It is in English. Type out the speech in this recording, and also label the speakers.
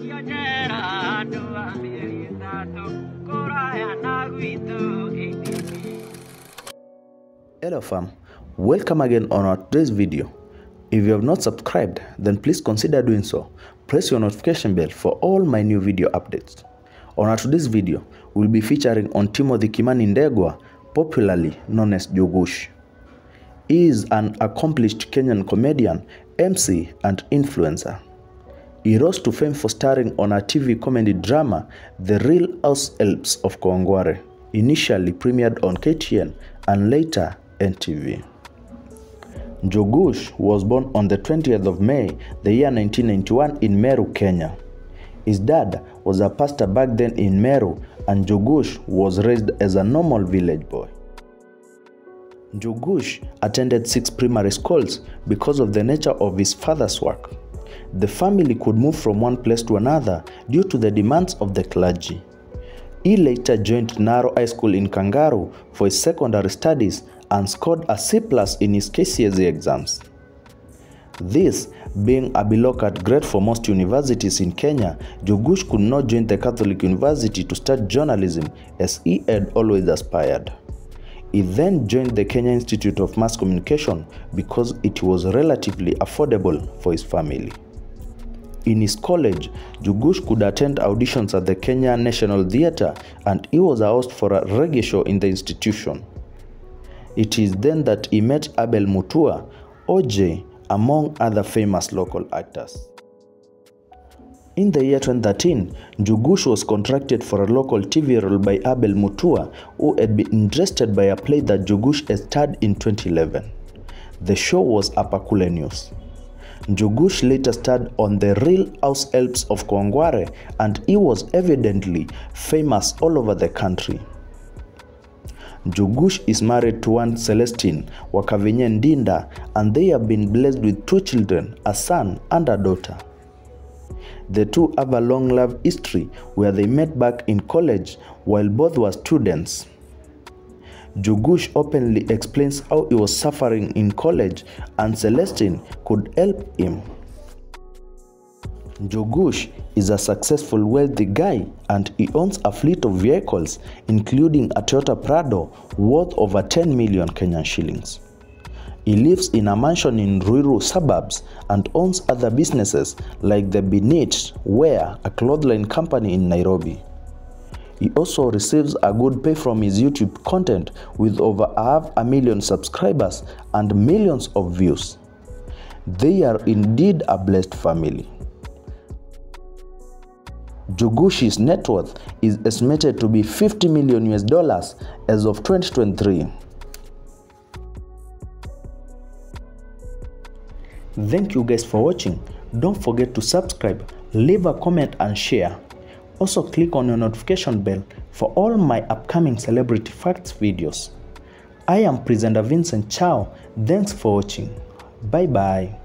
Speaker 1: Hello fam, welcome again on our today's video. If you have not subscribed, then please consider doing so. Press your notification bell for all my new video updates. On our today's video, we'll be featuring on Timothy Kimani Ndegwa, popularly known as Njugush. He is an accomplished Kenyan comedian, MC, and influencer. He rose to fame for starring on a TV comedy drama, The Real House Helps of Kawangware, initially premiered on KTN and later NTV. Njugush was born on the 20th of May, the year 1991 in Meru, Kenya. His dad was a pastor back then in Meru and Njugush was raised as a normal village boy. Njugush attended six primary schools because of the nature of his father's work. The family could move from one place to another due to the demands of the clergy. He later joined Naro High School in Kangaroo for his secondary studies and scored a C plus in his KCSE exams. This being a below grade for most universities in Kenya, Njugush could not join the Catholic University to study journalism as he had always aspired. He then joined the Kenya Institute of Mass Communication because it was relatively affordable for his family. In his college, Njugush could attend auditions at the Kenya National Theatre and he was a host for a reggae show in the institution. It is then that he met Abel Mutua, OJ, among other famous local actors. In the year 2013, Njugush was contracted for a local TV role by Abel Mutua, who had been interested by a play that Njugush had starred in 2011. The show was Apakule News. Njugush later starred on The Real House Helps of Kwangware and he was evidently famous all over the country. Njugush is married to one Celestine Wakavinye Ndinda and they have been blessed with two children, a son and a daughter. The two have a long love history where they met back in college while both were students. Jugush openly explains how he was suffering in college and Celestine could help him. Jogush is a successful wealthy guy and he owns a fleet of vehicles including a Toyota Prado worth over 10 million Kenyan shillings. He lives in a mansion in Ruiru suburbs and owns other businesses like the Benit Wear, a clothing company in Nairobi. He also receives a good pay from his YouTube content with over half a million subscribers and millions of views. They are indeed a blessed family. Jogushi's net worth is estimated to be 50 million US dollars as of 2023. Thank you guys for watching. Don't forget to subscribe, leave a comment and share. Also click on your notification bell for all my upcoming celebrity facts videos. I am presenter Vincent Chow. Thanks for watching. Bye bye.